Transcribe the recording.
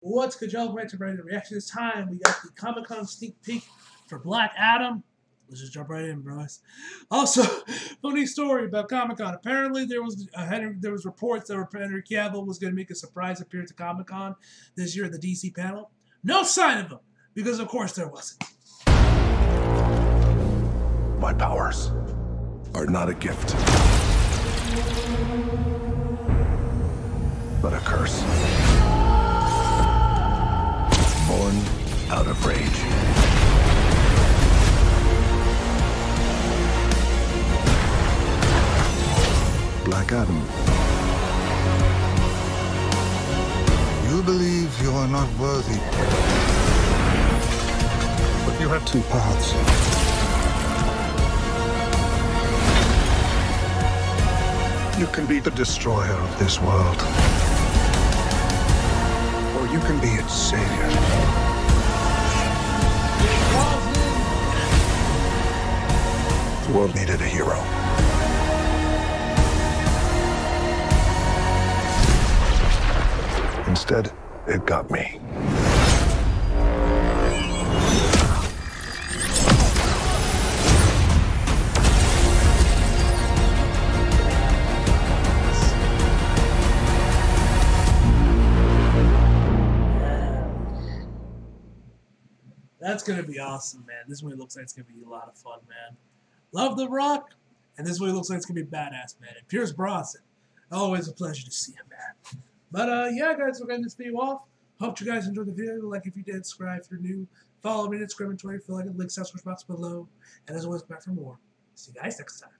What's good, y'all? Welcome to the reaction. This time we got the Comic Con sneak peek for Black Adam. Let's just jump right in, bros. Also, funny story about Comic Con. Apparently, there was a Henry, there was reports that Henry Cavill was going to make a surprise appearance at Comic Con this year at the DC panel. No sign of him, because of course there wasn't. My powers are not a gift, but a curse. Out of rage. Black Adam. You believe you are not worthy. But you have two paths. You can be the destroyer of this world. Or you can be its savior. The world needed a hero. Instead, it got me. That's gonna be awesome, man. This movie looks like it's gonna be a lot of fun, man. Love The Rock, and this movie looks like it's gonna be badass, man. And Pierce Brosnan, always a pleasure to see him, man. But uh, yeah, guys, we're getting this video off. Hope you guys enjoyed the video. Like if you did, subscribe if you're new. Follow me on Instagram and Twitter. Feel like it links down the box below. And as always, back for more. See you guys next time.